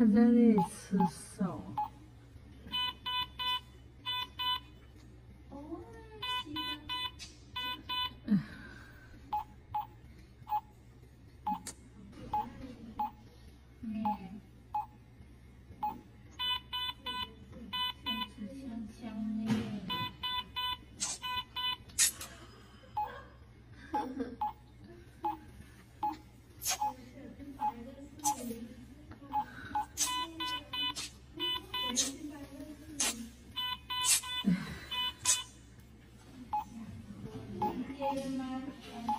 他在那里吃手。妈妈。Não é porque...